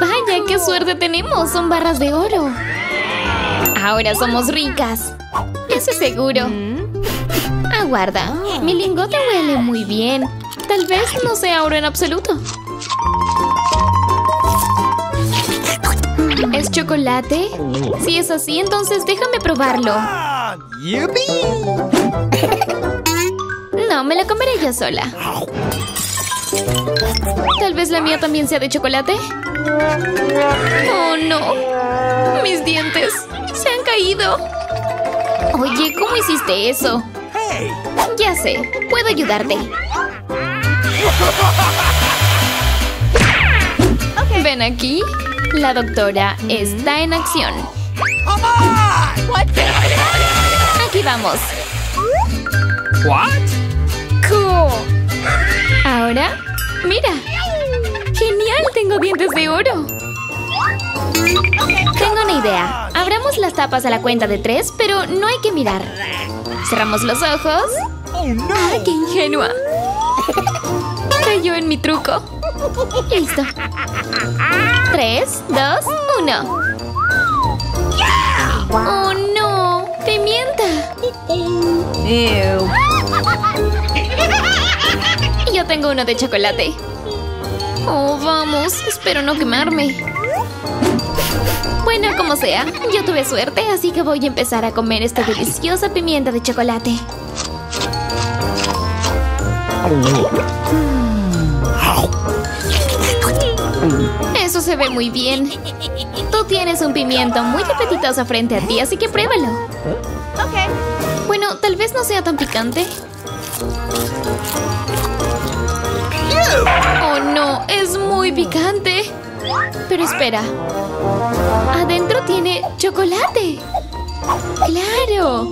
Vaya, qué suerte tenemos. Son barras de oro. Ahora somos ricas. Eso es seguro. Aguarda. Mi lingote huele muy bien. Tal vez no sea oro en absoluto. ¿Es chocolate? Si es así, entonces déjame probarlo. No, me la comeré yo sola. Tal vez la mía también sea de chocolate. Oh, no. Mis dientes se han caído. Oye, ¿cómo hiciste eso? Ya sé, puedo ayudarte. Ven aquí. La doctora está en acción. Aquí vamos. Cool. Ahora, mira. Genial, tengo dientes de oro. Tengo una idea. Abramos las tapas a la cuenta de tres, pero no hay que mirar. Cerramos los ojos. ¡Ay, qué ingenua! Cayó en mi truco. Listo. Tres, dos, uno. ¡Oh, no! ¡Pimienta! Yo tengo uno de chocolate. Oh, vamos. Espero no quemarme. Bueno, como sea, yo tuve suerte, así que voy a empezar a comer esta deliciosa pimienta de chocolate. Eso se ve muy bien. Tú tienes un pimiento muy apetitoso frente a ti, así que pruébalo. Bueno, tal vez no sea tan picante. Muy picante. Pero espera. Adentro tiene chocolate. ¡Claro!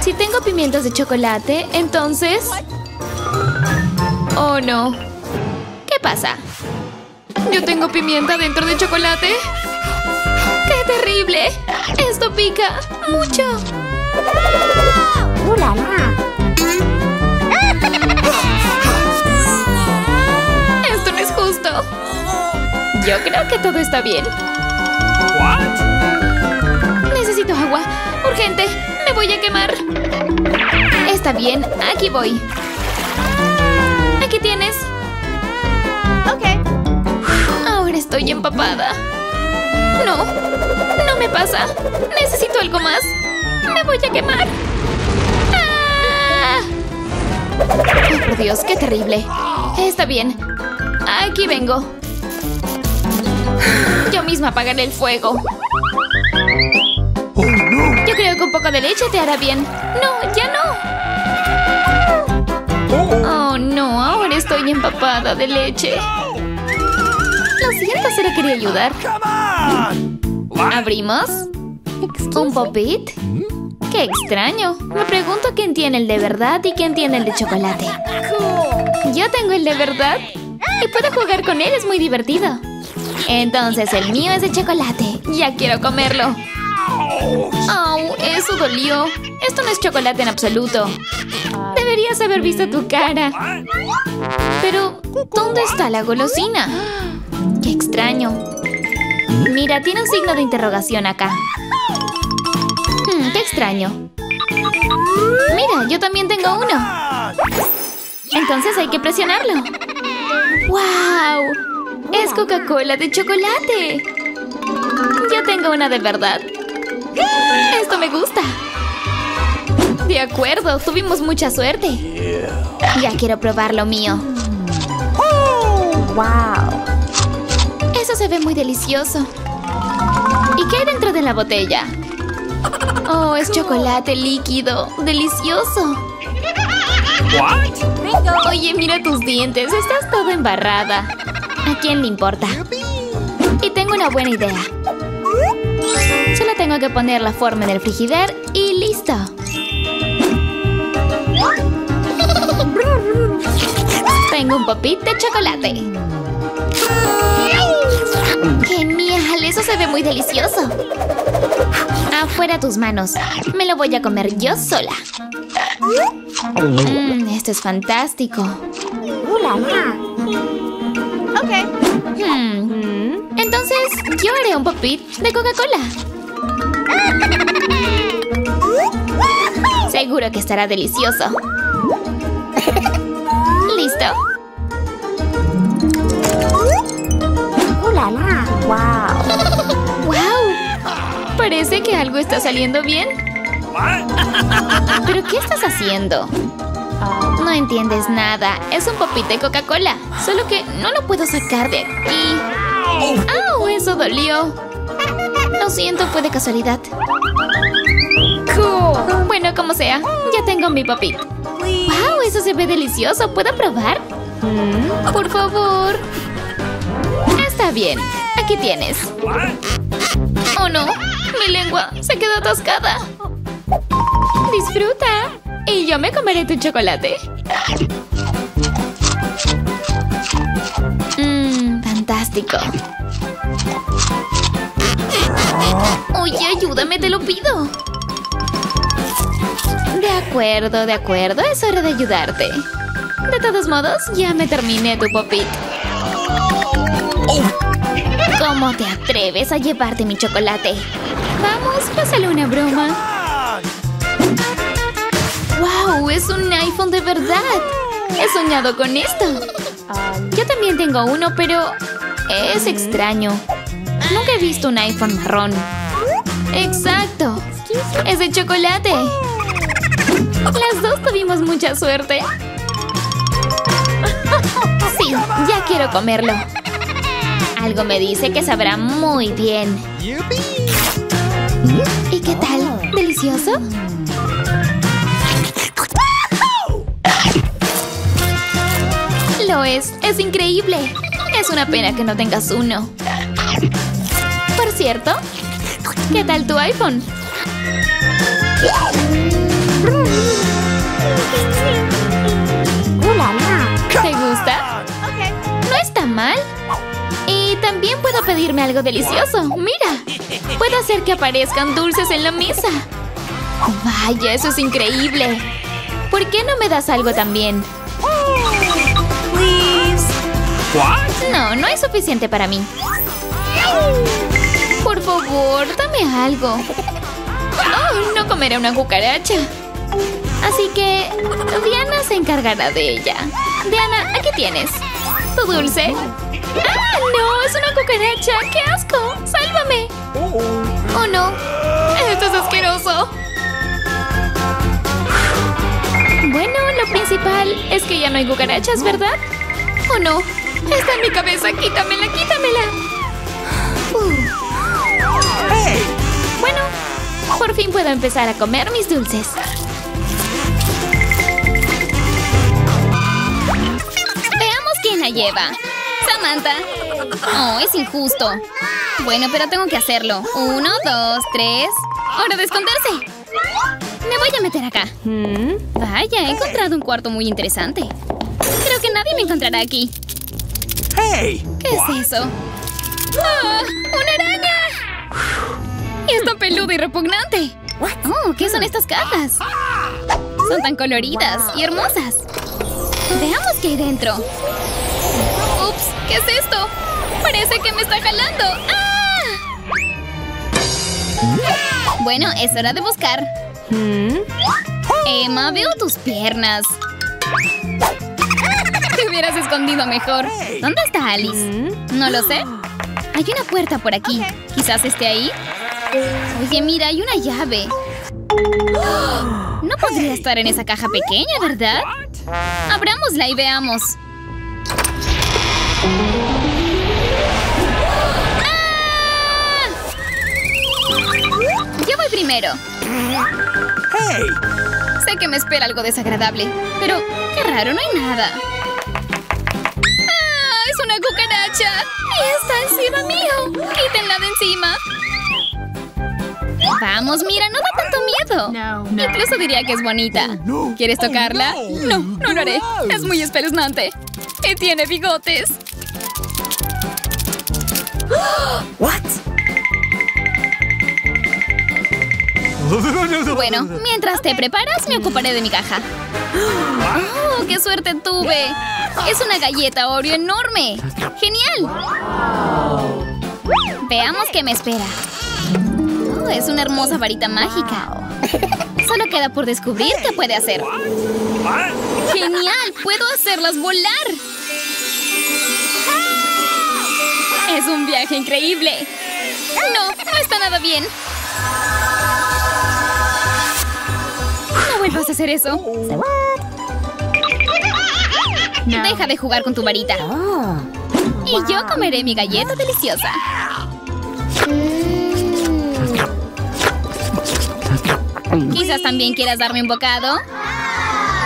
Si tengo pimientos de chocolate, entonces... Oh no. ¿Qué pasa? ¿Yo tengo pimienta dentro de chocolate? ¡Qué terrible! ¡Esto pica mucho! Esto Yo creo que todo está bien. Necesito agua. Urgente. Me voy a quemar. Está bien. Aquí voy. Aquí tienes. Ok. Ahora estoy empapada. No. No me pasa. Necesito algo más. Me voy a quemar. ¡Ah! Oh, por Dios, qué terrible. Está bien. Aquí vengo. Misma apagaré el fuego. Yo creo que un poco de leche te hará bien. No, ya no. Oh, no, ahora estoy empapada de leche. Lo siento, solo quería ayudar. ¿Abrimos? ¿Un popit? ¡Qué extraño! Me pregunto quién tiene el de verdad y quién tiene el de chocolate. Yo tengo el de verdad. Y puedo jugar con él, es muy divertido. Entonces el mío es de chocolate. Ya quiero comerlo. ¡Au! Eso dolió. Esto no es chocolate en absoluto. Deberías haber visto tu cara. Pero, ¿dónde está la golosina? ¡Qué extraño! Mira, tiene un signo de interrogación acá. Hmm, ¡Qué extraño! Mira, yo también tengo uno. Entonces hay que presionarlo. ¡Wow! ¡Es Coca-Cola de chocolate! Yo tengo una de verdad. Esto me gusta. De acuerdo, tuvimos mucha suerte. Ya quiero probar lo mío. ¡Wow! Eso se ve muy delicioso. ¿Y qué hay dentro de la botella? Oh, es chocolate líquido. ¡Delicioso! Oye, mira tus dientes. Estás toda embarrada. ¿A quién le importa? Y tengo una buena idea. Solo tengo que poner la forma en el frigider y listo. Tengo un popit de chocolate. ¡Genial! Eso se ve muy delicioso. Afuera tus manos. Me lo voy a comer yo sola. Mmm, esto es fantástico. Hmm. Entonces, yo haré un popit de Coca-Cola. Seguro que estará delicioso. ¿Listo? ¡Wow! ¡Wow! Parece que algo está saliendo bien. ¿Pero qué estás haciendo? No entiendes nada. Es un popito de Coca-Cola. Solo que no lo puedo sacar de aquí. ¡Au! Eso dolió. Lo siento, fue de casualidad. Bueno, como sea, ya tengo mi popito. ¡Wow! Eso se ve delicioso. ¿Puedo probar? Por favor. Está bien. Aquí tienes. Oh no, mi lengua se quedó atascada. Disfruta. Y yo me comeré tu chocolate. Mmm, fantástico. Oye, ayúdame, te lo pido. De acuerdo, de acuerdo. Es hora de ayudarte. De todos modos, ya me terminé tu popit. ¿Cómo te atreves a llevarte mi chocolate? Vamos, pásale una broma. ¡Wow! Es un iPhone de verdad. He soñado con esto. Yo también tengo uno, pero es extraño. Nunca he visto un iPhone marrón. ¡Exacto! Es de chocolate. Las dos tuvimos mucha suerte. Sí, ya quiero comerlo. Algo me dice que sabrá muy bien. ¿Y qué tal? ¿Delicioso? Lo es, es increíble. Es una pena que no tengas uno. Por cierto, ¿qué tal tu iPhone? ¿Te gusta? No está mal. Y también puedo pedirme algo delicioso. Mira, puedo hacer que aparezcan dulces en la mesa. Vaya, eso es increíble. ¿Por qué no me das algo también? No, no es suficiente para mí. Por favor, dame algo. Oh, no comeré una cucaracha. Así que Diana se encargará de ella. Diana, aquí tienes. ¿Tu dulce? ¡Ah, no! ¡Es una cucaracha! ¡Qué asco! ¡Sálvame! ¡Oh, no! ¡Esto es asqueroso! Bueno, lo principal es que ya no hay cucarachas, ¿verdad? ¿O no? Está en mi cabeza. ¡Quítamela, quítamela! Bueno, por fin puedo empezar a comer mis dulces. Veamos quién la lleva. Samantha. Oh, es injusto. Bueno, pero tengo que hacerlo. Uno, dos, tres. ¡Hora de esconderse! Me voy a meter acá. Vaya, he encontrado un cuarto muy interesante. Creo que nadie me encontrará aquí. ¡Hey! ¿Qué es eso? ¡Ah! ¡Una araña! Y está peluda y repugnante. Oh, ¿qué son estas cajas? Son tan coloridas y hermosas. Veamos qué hay dentro. Ups, ¿qué es esto? Parece que me está jalando. ¡Ah! Bueno, es hora de buscar. Emma, veo tus piernas. Hubieras escondido mejor. ¿Dónde está Alice? No lo sé. Hay una puerta por aquí. Quizás esté ahí. Oye, mira, hay una llave. No podría estar en esa caja pequeña, ¿verdad? Abrámosla y veamos. ¡Ah! Yo voy primero. ¡Hey! Sé que me espera algo desagradable, pero qué raro, no hay nada. ¡Y está encima mío! ¡Quítenla de encima! Vamos, mira, no da tanto miedo. Incluso diría que es bonita. ¿Quieres tocarla? No, no lo haré. Es muy espeluznante. Y tiene bigotes. What? Bueno, mientras te preparas, me ocuparé de mi caja. ¡Oh, qué suerte tuve! Es una galleta Oreo enorme. ¡Genial! Veamos qué me espera. Oh, es una hermosa varita mágica. Solo queda por descubrir qué puede hacer. ¡Genial! ¡Puedo hacerlas volar! ¡Es un viaje increíble! No, no está nada bien. No vuelvas a hacer eso. Deja de jugar con tu varita. Y yo comeré mi galleta deliciosa. Quizás también quieras darme un bocado.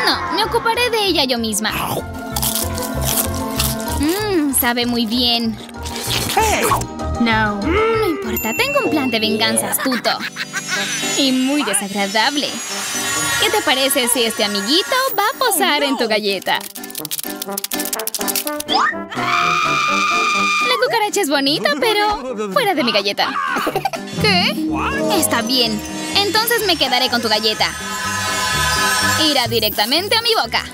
No, me ocuparé de ella yo misma. Mmm, sabe muy bien. No. No importa, tengo un plan de venganza astuto. Y muy desagradable. ¿Qué te parece si este amiguito va a posar en tu galleta? La cucaracha es bonita, pero fuera de mi galleta. ¿Qué? Está bien. Entonces me quedaré con tu galleta. Irá directamente a mi boca.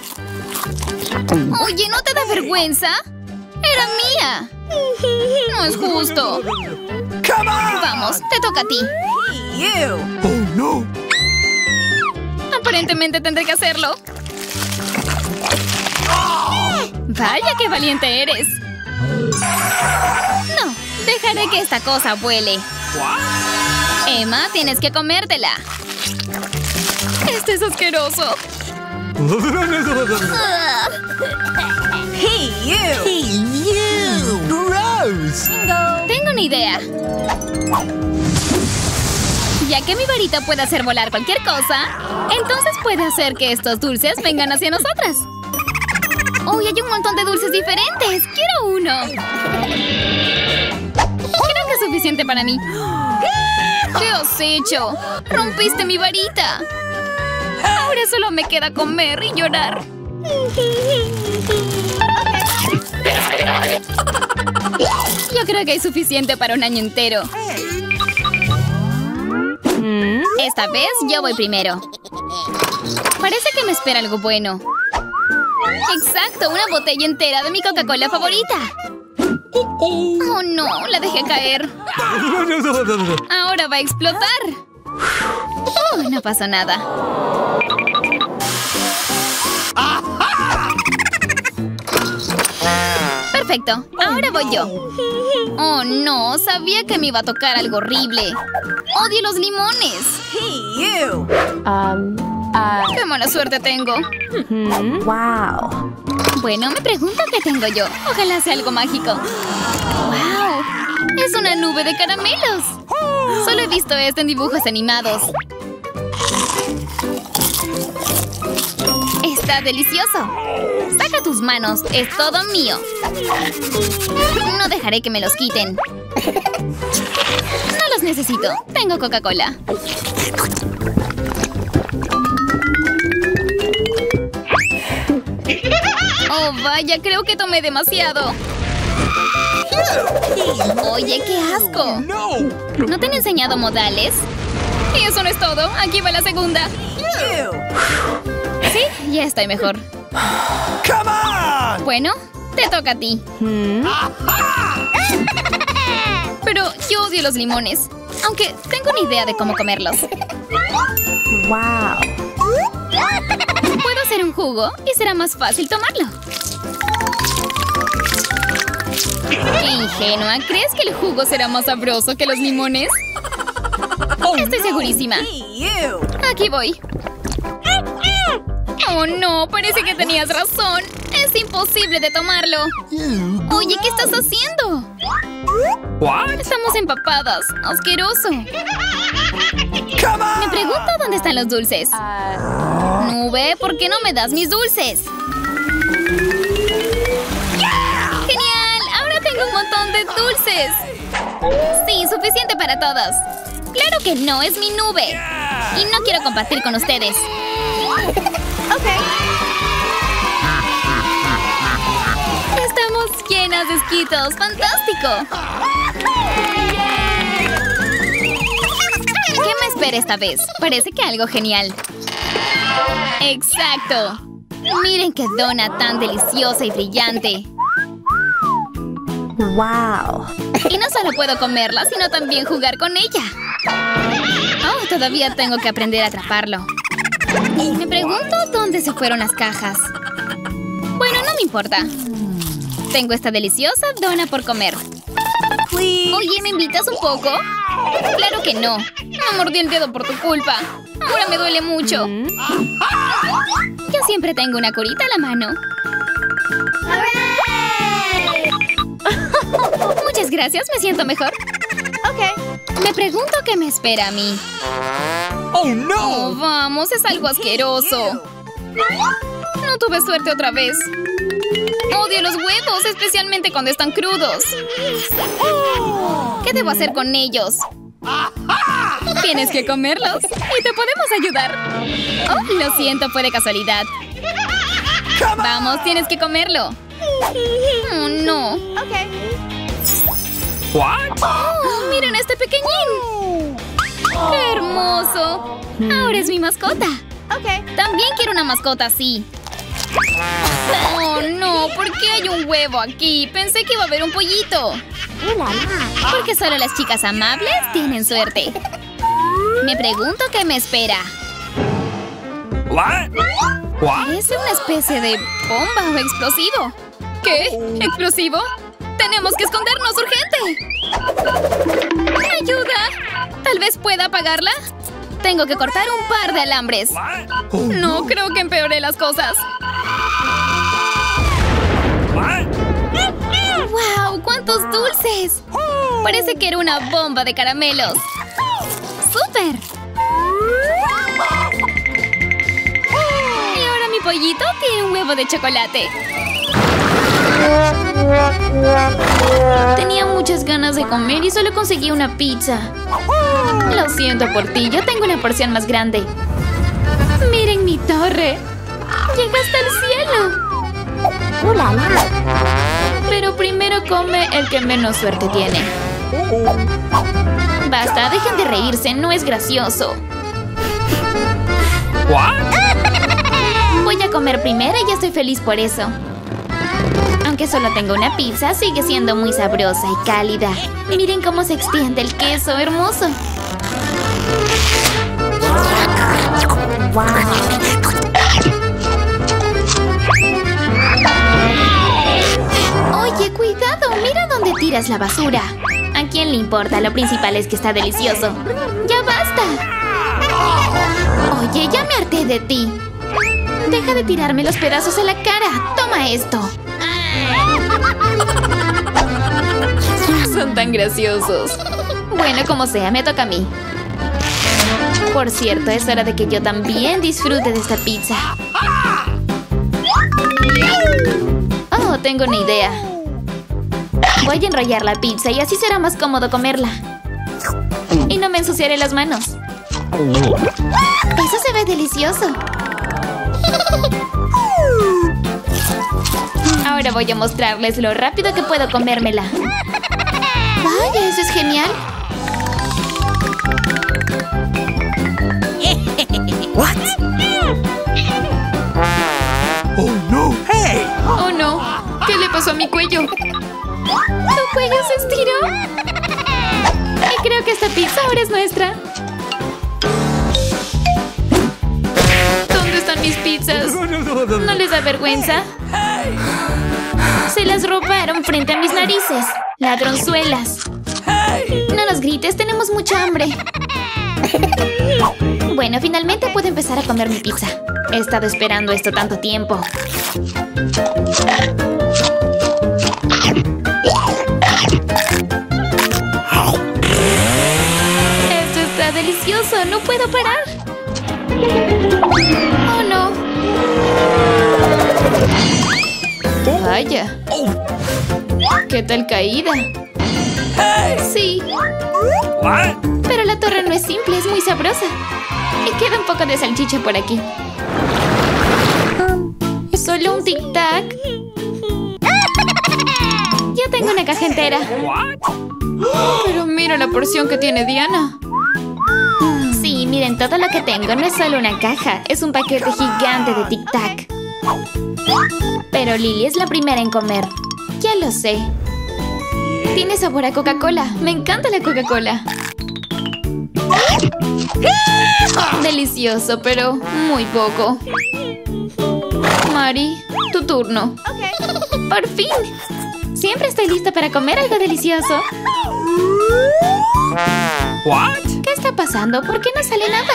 Oye, ¿no te da vergüenza? ¡Era mía! No es justo. Vamos, te toca a ti. Oh, no. Aparentemente tendré que hacerlo. Vaya, qué valiente eres. No, dejaré que esta cosa vuele. Emma, tienes que comértela. Este es asqueroso. Hey, you. Hey, you. Gross. Tengo una idea. Ya que mi varita puede hacer volar cualquier cosa, entonces puede hacer que estos dulces vengan hacia nosotras. ¡Uy, hay un montón de dulces diferentes! ¡Quiero uno! Creo que es suficiente para mí. ¿Qué has hecho? ¡Rompiste mi varita! Ahora solo me queda comer y llorar. Yo creo que hay suficiente para un año entero. Esta vez yo voy primero. Parece que me espera algo bueno. ¡Exacto! Una botella entera de mi Coca-Cola favorita. ¡Oh, no! La dejé caer. Ahora va a explotar. Oh, no pasó nada. Perfecto. Ahora voy yo. Oh, no. Sabía que me iba a tocar algo horrible. ¡Odio los limones! Hey, you. ¡Qué mala suerte tengo! Wow. Bueno, me pregunto qué tengo yo. Ojalá sea algo mágico. ¡Wow! ¡Es una nube de caramelos! Solo he visto esto en dibujos animados. ¡Está delicioso! ¡Saca tus manos! ¡Es todo mío! No dejaré que me los quiten. No los necesito. Tengo Coca-Cola. Oh, vaya, creo que tomé demasiado. Oye, qué asco. No. ¿No te han enseñado modales? Y eso no es todo. Aquí va la segunda. Sí, ya estoy mejor. Come on. Bueno, te toca a ti. Pero yo odio los limones. Aunque tengo una idea de cómo comerlos. Wow. Puedo hacer un jugo y será más fácil tomarlo. ¡Qué ingenua! ¿Crees que el jugo será más sabroso que los limones? Estoy segurísima. Aquí voy. Oh, no. Parece que tenías razón. Es imposible de tomarlo. Oye, ¿qué estás haciendo? What? Estamos empapadas. Asqueroso. Me pregunto dónde están los dulces. Nube, ¿por qué no me das mis dulces? ¡Genial! Ahora tengo un montón de dulces. Sí, suficiente para todos. Claro que no, es mi nube. Y no quiero compartir con ustedes. Estamos llenas de esquitos. ¡Fantástico! ¿Qué me espera esta vez? Parece que algo genial. ¡Exacto! Miren qué dona tan deliciosa y brillante. Wow. Y no solo puedo comerla, sino también jugar con ella. Oh, todavía tengo que aprender a atraparlo. Me pregunto dónde se fueron las cajas. Bueno, no me importa. Tengo esta deliciosa dona por comer. Oye, ¿me invitas un poco? Claro que no. Me mordí el dedo por tu culpa. Ahora me duele mucho. Yo siempre tengo una curita a la mano. Muchas gracias, me siento mejor. Ok. Me pregunto qué me espera a mí. Oh Oh, no! vamos, es algo asqueroso. No tuve suerte otra vez. Odio los huevos, especialmente cuando están crudos. ¿Qué debo hacer con ellos? Tienes que comerlos y te podemos ayudar. Oh, lo siento, fue de casualidad. Vamos, tienes que comerlo. Oh, no. What? Oh, miren a este pequeñín. ¡Qué hermoso! Ahora es mi mascota. También quiero una mascota así. Oh, no, ¿por qué hay un huevo aquí? Pensé que iba a haber un pollito. Porque solo las chicas amables tienen suerte. Me pregunto qué me espera. What? Parece una especie de bomba o explosivo. ¿Qué? ¿Explosivo? ¡Tenemos que escondernos urgente! ¡Ayuda! ¿Tal vez pueda apagarla? Tengo que cortar un par de alambres. No, creo que empeoré las cosas. ¡Wow! ¡Cuántos dulces! Parece que era una bomba de caramelos. ¡Súper! Y ahora mi pollito tiene un huevo de chocolate. Tenía muchas ganas de comer y solo conseguí una pizza. Lo siento por ti, yo tengo una porción más grande. Miren mi torre. Llega hasta el cielo. Pero primero come el que menos suerte tiene. Basta, dejen de reírse, no es gracioso. Voy a comer primero y ya estoy feliz por eso. Aunque solo tengo una pizza, sigue siendo muy sabrosa y cálida. Miren cómo se extiende el queso, hermoso. Oye, cuidado, mira dónde tiras la basura. ¿A quién le importa? Lo principal es que está delicioso. ¡Ya basta! Oye, ya me harté de ti. Deja de tirarme los pedazos a la cara. Toma esto. Son tan graciosos. Bueno, como sea, me toca a mí. Por cierto, es hora de que yo también disfrute de esta pizza. Oh, tengo una idea. Voy a enrollar la pizza y así será más cómodo comerla. Y no me ensuciaré las manos. Eso se ve delicioso. Ahora voy a mostrarles lo rápido que puedo comérmela. Vaya, eso es genial. What? Oh no! Hey! Oh no, ¿qué le pasó a mi cuello? ¿Tu cuello se estiró? Y creo que esta pizza ahora es nuestra. ¿Dónde están mis pizzas? ¿No les da vergüenza? Se las robaron frente a mis narices. Ladronzuelas. No nos grites, tenemos mucha hambre. Bueno, finalmente puedo empezar a comer mi pizza. He estado esperando esto tanto tiempo. Esto está delicioso, no puedo parar. Oh, no. Vaya. ¿Qué tal caída? Sí, What? pero la torre no es simple, es muy sabrosa. Y queda un poco de salchicha por aquí. Solo un tic-tac. Ya tengo una caja entera. What? Pero mira la porción que tiene Diana. Sí, miren, todo lo que tengo no es solo una caja, es un paquete gigante de tic-tac. Pero Lily es la primera en comer. Ya lo sé. Tiene sabor a Coca-Cola. Me encanta la Coca-Cola. Delicioso, pero muy poco. Mari, tu turno. ¡Por fin! Siempre estoy lista para comer algo delicioso. ¿Qué está pasando? ¿Por qué no sale nada?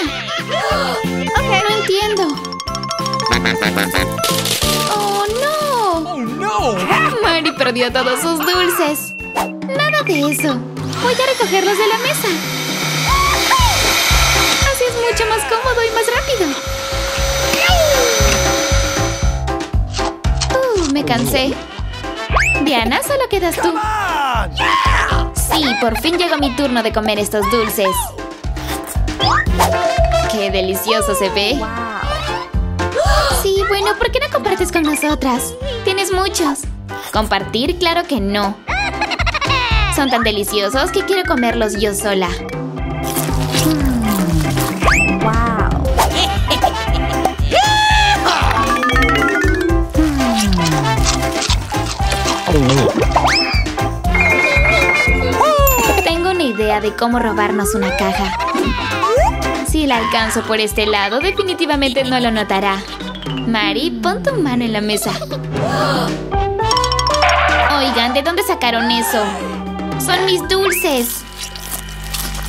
No entiendo. ¡Oh, no! Oh no! Mari perdió todos sus dulces. Nada de eso. Voy a recogerlos de la mesa. Así es mucho más cómodo y más rápido. Uh, me cansé. Diana, solo quedas tú. Sí, por fin llegó mi turno de comer estos dulces. ¡Qué delicioso se ve! Sí, bueno, ¿por qué no compartes con nosotras? Tienes muchos. ¿Compartir? Claro que no. Son tan deliciosos que quiero comerlos yo sola. Wow. Tengo una idea de cómo robarnos una caja. Si la alcanzo por este lado, definitivamente no lo notará. Mari, pon tu mano en la mesa. Oigan, ¿de dónde sacaron eso? Son mis dulces.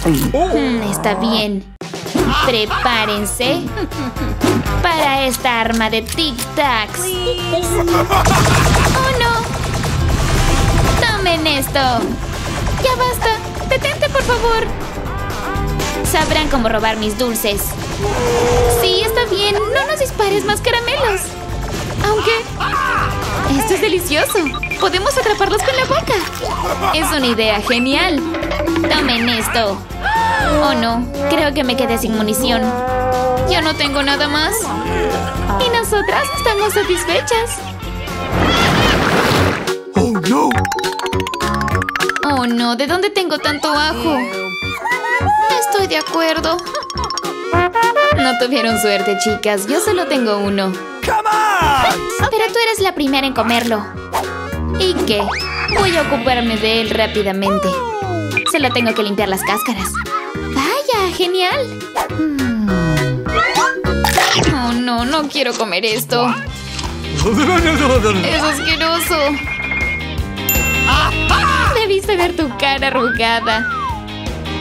Mm, está bien. Prepárense para esta arma de tic-tacs. ¡Oh, no! ¡Tomen esto! ¡Ya basta! ¡Detente, por favor! Sabrán cómo robar mis dulces. Sí, está bien. No nos dispares más caramelos. Aunque... Esto es delicioso. Podemos atraparlos con la boca. Es una idea genial. Tomen esto. Oh no, creo que me quedé sin munición. Yo no tengo nada más. Y nosotras estamos satisfechas. Oh no! Oh no, ¿de dónde tengo tanto ajo? Estoy de acuerdo. No tuvieron suerte, chicas. Yo solo tengo uno. Come on! Pero tú eres la primera en comerlo. ¿Y qué? Voy a ocuparme de él rápidamente. Solo tengo que limpiar las cáscaras. ¡Vaya! ¡Genial! Oh, no, no quiero comer esto. ¡Es asqueroso! Debiste ver tu cara arrugada.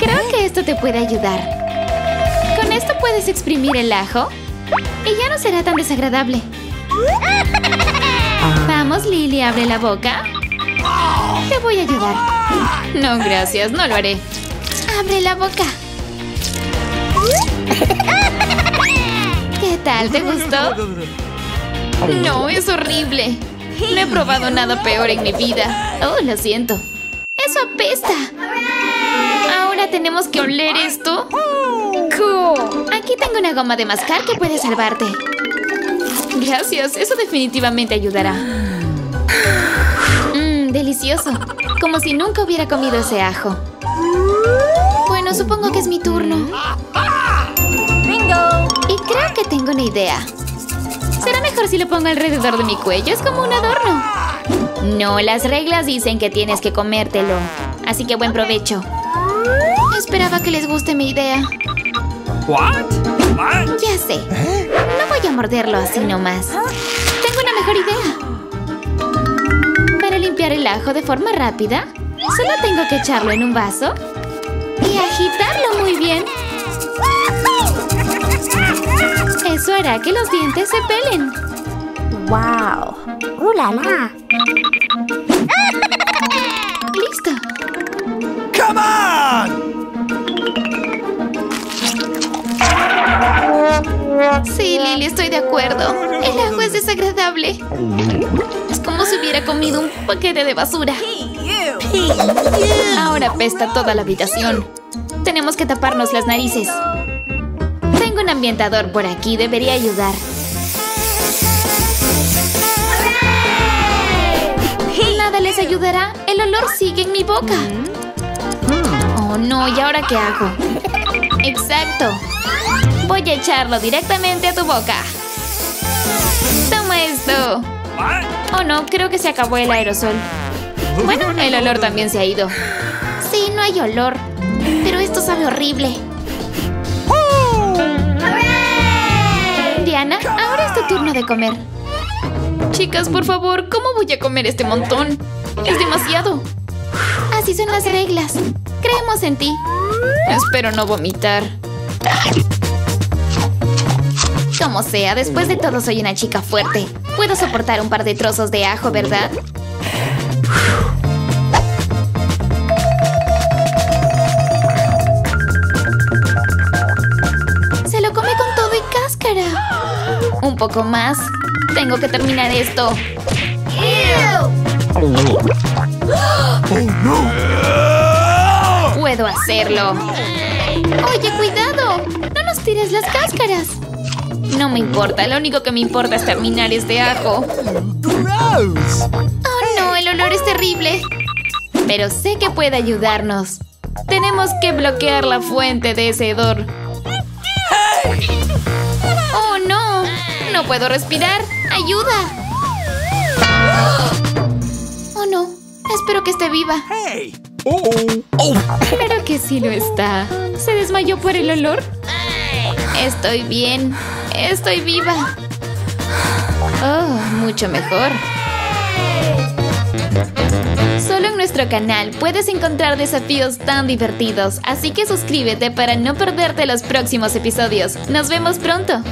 Creo que esto te puede ayudar. Con esto puedes exprimir el ajo y ya no será tan desagradable. Vamos, Lily, abre la boca. Te voy a ayudar. No, gracias, no lo haré. Abre la boca. ¿Qué tal? ¿Te gustó? No, es horrible. No he probado nada peor en mi vida. Oh, lo siento. Eso apesta. Tenemos que oler esto. Cool. Aquí tengo una goma de mascar que puede salvarte. Gracias, eso definitivamente ayudará. Mmm, delicioso. Como si nunca hubiera comido ese ajo. Bueno, supongo que es mi turno. Bingo. Y creo que tengo una idea. Será mejor si lo pongo alrededor de mi cuello. Es como un adorno. No, las reglas dicen que tienes que comértelo. Así que buen provecho. Esperaba que les guste mi idea. What? Ya sé. No voy a morderlo así nomás. Tengo una mejor idea. Para limpiar el ajo de forma rápida, solo tengo que echarlo en un vaso y agitarlo muy bien. Eso hará que los dientes se pelen. Wow. ¡Uh, la, la! Sí, Lily, estoy de acuerdo. El ajo es desagradable. Es como si hubiera comido un paquete de basura. Ahora apesta toda la habitación. Tenemos que taparnos las narices. Tengo un ambientador por aquí, debería ayudar. Nada les ayudará. El olor sigue en mi boca. Oh no, ¿y ahora qué hago? Exacto. Voy a echarlo directamente a tu boca. Toma esto. Oh no, creo que se acabó el aerosol. Bueno, el olor también se ha ido. Sí, no hay olor. Pero esto sabe horrible. Diana, ahora es tu turno de comer. Chicas, por favor, ¿cómo voy a comer este montón? Es demasiado. Así son las reglas. Creemos en ti. Espero no vomitar. Como sea, después de todo soy una chica fuerte. Puedo soportar un par de trozos de ajo, ¿verdad? Se lo come con todo y cáscara. Un poco más. Tengo que terminar esto. Puedo hacerlo. Oye, cuidado. No nos tires las cáscaras. No me importa, lo único que me importa es terminar este ajo. Oh no, el olor es terrible. Pero sé que puede ayudarnos. Tenemos que bloquear la fuente de ese hedor. ¡Oh, no! No puedo respirar. ¡Ayuda! Oh no. Espero que esté viva. Hey! Oh! Oh! Claro que sí lo está. ¿Se desmayó por el olor? Estoy bien. Estoy viva. Oh, mucho mejor. Solo en nuestro canal puedes encontrar desafíos tan divertidos, así que suscríbete para no perderte los próximos episodios. Nos vemos pronto.